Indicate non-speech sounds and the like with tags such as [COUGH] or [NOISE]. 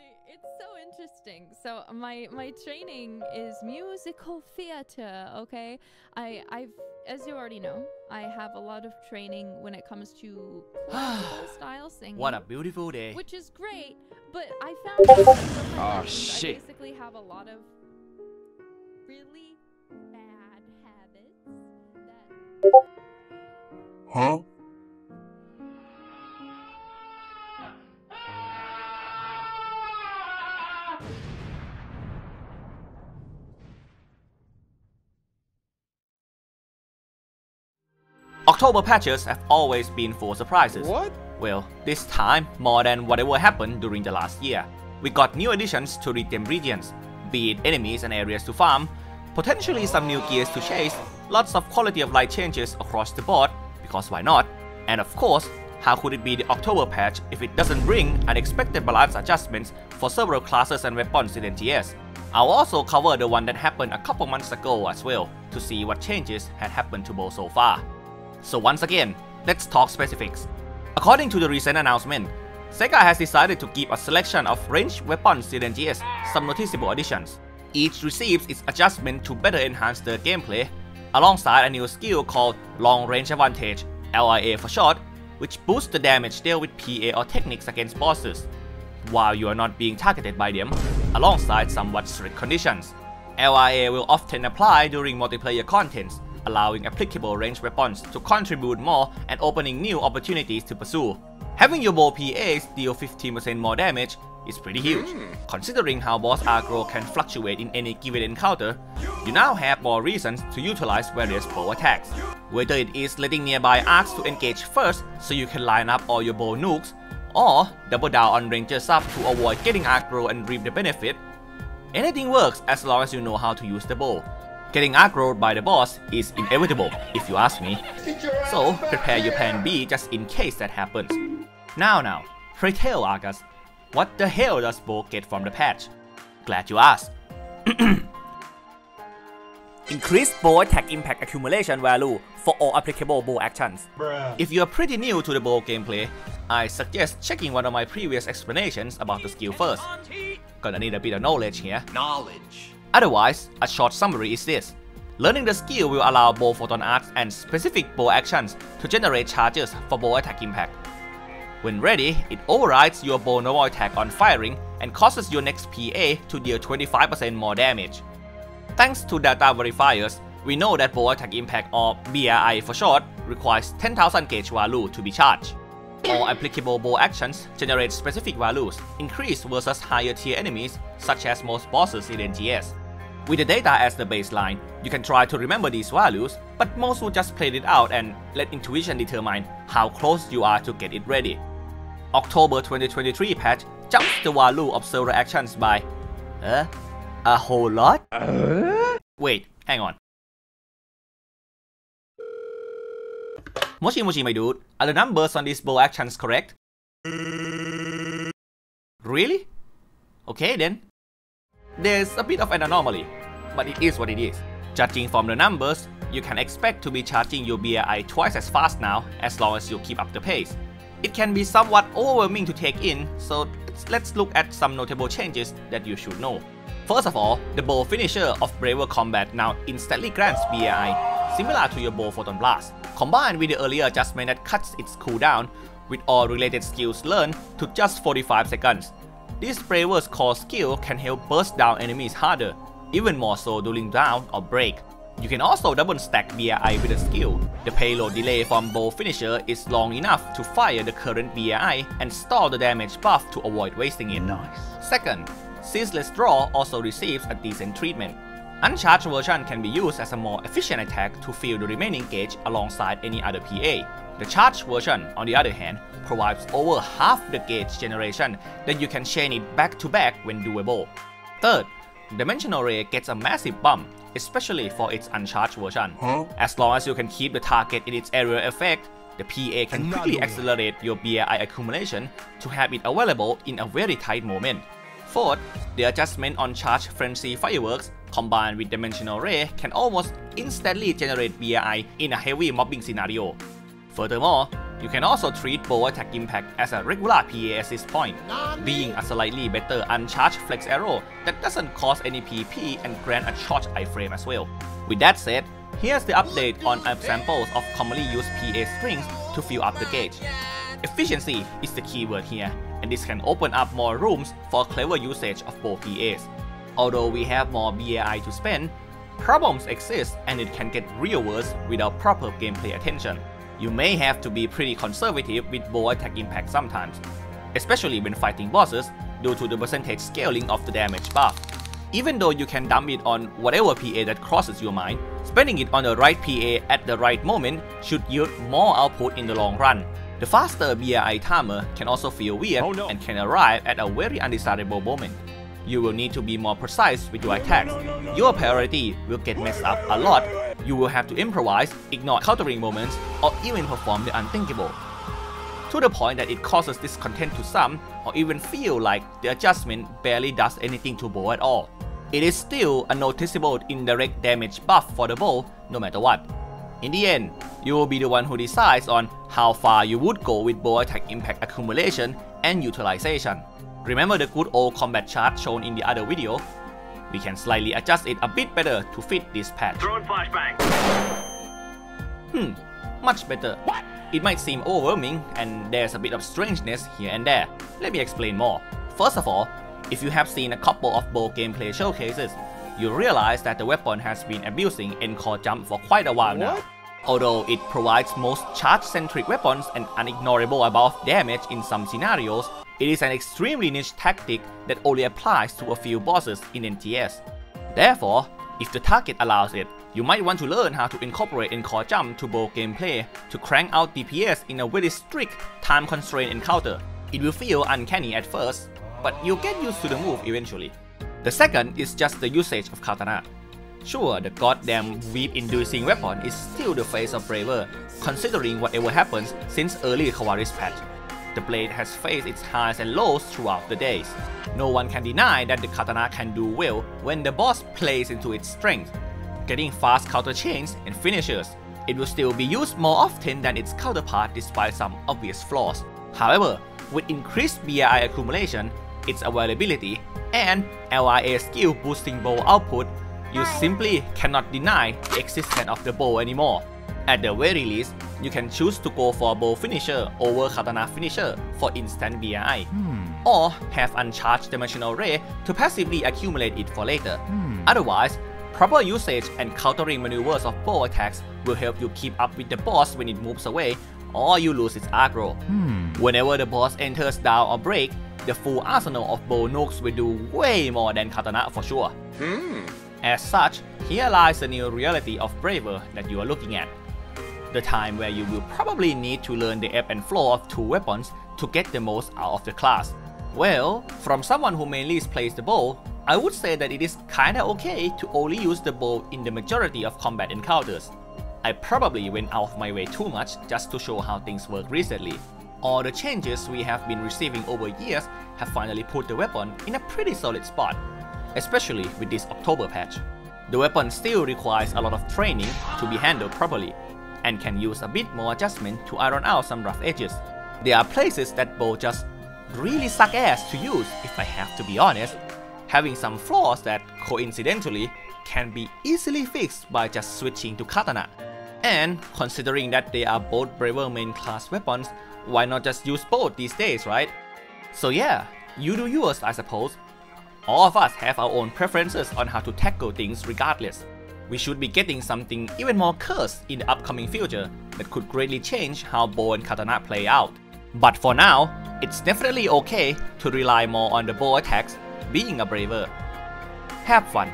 Actually, it's so interesting. So my my training is musical theater. Okay, I I've as you already know, I have a lot of training when it comes to [SIGHS] classical style singing. What a beautiful day. which is great, but I found that some of my Oh, shit. I basically have a lot of really bad habits that Huh? October patches have always been full of surprises. What? Well, this time, more than whatever happened during the last year. We got new additions to redeem regions, be it enemies and areas to farm, potentially some new gears to chase, lots of quality of life changes across the board, because why not? And of course, how could it be the October patch if it doesn't bring unexpected balance adjustments for several classes and weapons in NGS? I'll also cover the one that happened a couple months ago as well, to see what changes had happened to both so far. So once again, let's talk specifics. According to the recent announcement, Sega has decided to give a selection of ranged weapons in NGS some noticeable additions. Each receives its adjustment to better enhance the gameplay, alongside a new skill called Long Range Advantage, LRA for short, which boosts the damage dealt with PA or techniques against bosses, while you are not being targeted by them, alongside somewhat strict conditions. LRA will often apply during multiplayer contents, allowing applicable ranged weapons to contribute more and opening new opportunities to pursue. Having your bow PAs deal 15% more damage is pretty huge. Hmm. Considering how boss aggro can fluctuate in any given encounter, you now have more reasons to utilize various bow attacks. Whether it is letting nearby ARKS to engage first so you can line up all your bow nukes, or double down on ranger sub to avoid getting aggro and reap the benefit, anything works as long as you know how to use the bow. Getting aggroed by the boss is inevitable, if you ask me. So prepare your plan B just in case that happens. Now now, pray tell Argus, what the hell does bow get from the patch? Glad you asked. [CLEARS THROAT] Increased bow attack impact accumulation value for all applicable bow actions. If you are pretty new to the bow gameplay, I suggest checking one of my previous explanations about the skill first. Gonna need a bit of knowledge here. Knowledge. Otherwise, a short summary is this. Learning the skill will allow bow photon arts and specific bow actions to generate charges for bow attack impact. When ready, it overrides your bow normal attack on firing and causes your next PA to deal 25% more damage. Thanks to data verifiers, we know that bow attack impact or BAI for short requires 10,000 gauge value to be charged. All applicable bow actions generate specific values, increased versus higher tier enemies such as most bosses in NGS. With the data as the baseline, you can try to remember these values, but most will just play it out and let intuition determine how close you are to get it ready. October 2023 patch jumps the value of several actions by uh, a whole lot? Wait, hang on. Mochi Mochi my dude, are the numbers on these bow actions correct? Really? Okay then. There's a bit of an anomaly, but it is what it is. Judging from the numbers, you can expect to be charging your BAI twice as fast now as long as you keep up the pace. It can be somewhat overwhelming to take in, so let's, look at some notable changes that you should know. First of all, the bow finisher of Braver Combat now instantly grants BAI, similar to your bow Photon Blast, combined with the earlier adjustment that cuts its cooldown with all related skills learned to just 45 seconds. This Braver's core skill can help burst down enemies harder, even more so during down or break. You can also double stack BAI with a skill. The payload delay from bow finisher is long enough to fire the current BAI and store the damage buff to avoid wasting it. Nice. Second, Ceaseless Draw also receives a decent treatment. Uncharged version can be used as a more efficient attack to fill the remaining gauge alongside any other PA. The charged version, on the other hand, provides over half the gauge generation that you can chain it back to back when doable. Third, Dimensional Ray gets a massive bump, especially for its uncharged version. Huh? As long as you can keep the target in its area effect, the PA can quickly accelerate your BAI accumulation to have it available in a very tight moment. Fourth, the adjustment on Charge Frenzy Fireworks combined with Dimensional Ray can almost instantly generate BAI in a heavy mobbing scenario. Furthermore, You can also treat bow attack impact as a regular PA assist point, being a slightly better uncharged flex arrow that doesn't cost any PP and grant a short iframe as well. With that said, here's the update on examples of commonly used PA strings to fill up the gauge. Efficiency is the keyword here, and this can open up more rooms for clever usage of both PAs. Although we have more BAI to spend, problems exist and it can get real worse without proper gameplay attention. You may have to be pretty conservative with bow attack impact sometimes, especially when fighting bosses due to the percentage scaling of the damage buff. Even though you can dump it on whatever PA that crosses your mind, spending it on the right PA at the right moment should yield more output in the long run. The faster BAI timer can also feel weird Oh no. and can arrive at a very undesirable moment. You will need to be more precise with your attacks. Your priority will get messed up a lot. You will have to improvise, ignore countering moments, or even perform the unthinkable. To the point that it causes discontent to some, or even feel like the adjustment barely does anything to bow at all. It is still a noticeable indirect damage buff for the bow, no matter what. In the end, you will be the one who decides on how far you would go with bow attack impact accumulation and utilization. Remember the good old combat chart shown in the other video? We can slightly adjust it a bit better to fit this pad. Throwing flashbang. Hmm, much better. What? It might seem overwhelming and there's a bit of strangeness here and there. Let me explain more. First of all, if you have seen a couple of bow gameplay showcases, you realize that the weapon has been abusing Encore Jump for quite a while now. Although it provides most charge-centric weapons and unignorable above damage in some scenarios, it is an extremely niche tactic that only applies to a few bosses in NGS. Therefore, if the target allows it, you might want to learn how to incorporate Encore Jump to bow gameplay to crank out DPS in a very strict, time-constrained encounter. It will feel uncanny at first, but you'll get used to the move eventually. The second is just the usage of katana. Sure, the goddamn weep-inducing weapon is still the face of Braver, considering whatever happens since early Kvaris patch. The blade has faced its highs and lows throughout the days. No one can deny that the katana can do well when the boss plays into its strength, getting fast counter chains and finishers. It will still be used more often than its counterpart despite some obvious flaws. However, with increased BAI accumulation, its availability, and LRA skill boosting bow output, you simply cannot deny the existence of the bow anymore. At the very least, you can choose to go for bow finisher over katana finisher for instant BAI, hmm. or have uncharged dimensional ray to passively accumulate it for later. Hmm. Otherwise, proper usage and countering maneuvers of bow attacks will help you keep up with the boss when it moves away, or you lose its aggro. Hmm. Whenever the boss enters down or break, the full arsenal of bow nukes will do way more than katana for sure. As such, here lies the new reality of Braver that you are looking at. The time where you will probably need to learn the ebb and flow of two weapons to get the most out of the class. Well, from someone who mainly plays the bow, I would say that it is kinda okay to only use the bow in the majority of combat encounters. I probably went out of my way too much just to show how things work recently. All the changes we have been receiving over years have finally put the weapon in a pretty solid spot, especially with this October patch. The weapon still requires a lot of training to be handled properly, and can use a bit more adjustment to iron out some rough edges. There are places that bow just really suck ass to use if I have to be honest, having some flaws that coincidentally can be easily fixed by just switching to katana. And considering that they are both braver main class weapons, why not just use both these days, right? So yeah, you do yours I suppose. All of us have our own preferences on how to tackle things regardless. We should be getting something even more cursed in the upcoming future that could greatly change how bow and katana play out. But for now, it's definitely okay to rely more on the bow attacks being a braver. Have fun!